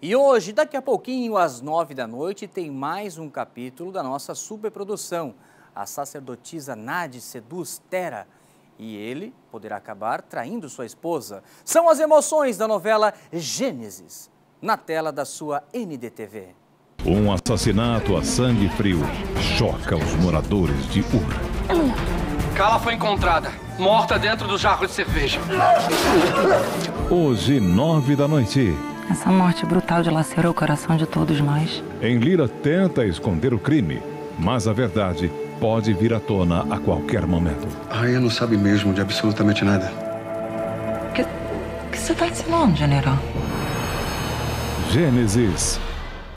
E hoje, daqui a pouquinho, às nove da noite, tem mais um capítulo da nossa superprodução. A sacerdotisa Nadi seduz Tera e ele poderá acabar traindo sua esposa. São as emoções da novela Gênesis, na tela da sua NDTV. Um assassinato a sangue frio choca os moradores de Ur. Carla foi encontrada, morta dentro do jarro de cerveja. Hoje, nove da noite. Essa morte brutal dilacerou o coração de todos nós. Em Lira tenta esconder o crime, mas a verdade pode vir à tona a qualquer momento. A rainha não sabe mesmo de absolutamente nada. O que, que você está ensinando, general? Gênesis